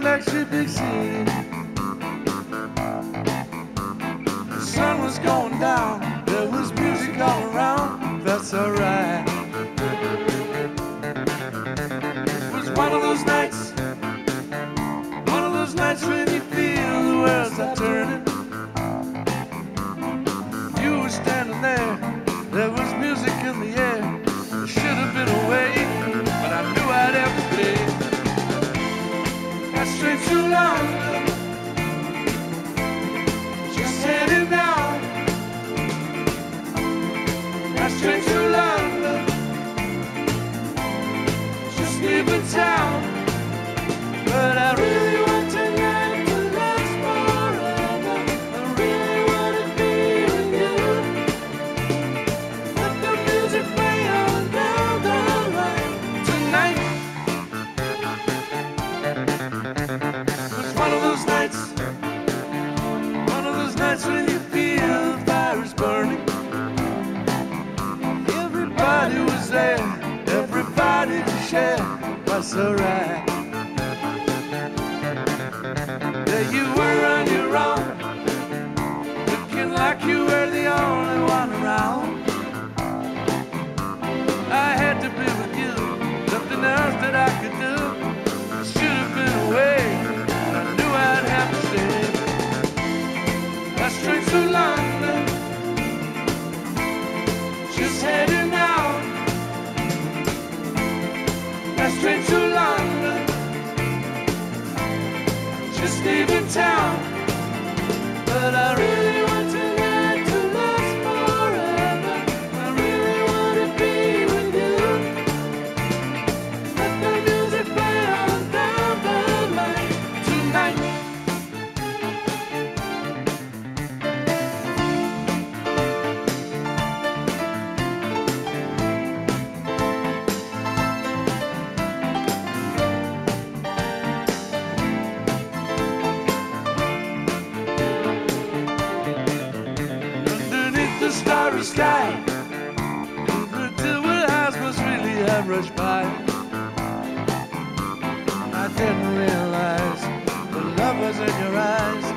Sound big city. The sun was going down, there was music all around. That's alright. It was one of those nights, one of those nights when you feel the world's not turning. You were standing there, there was music in the air. One of those nights, one of those nights when you feel the fire is burning. Everybody was there, everybody to share was alright. There you were. the starry sky. The deal with eyes must really have rushed by. I didn't realize the love was in your eyes.